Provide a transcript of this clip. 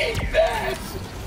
Eat this!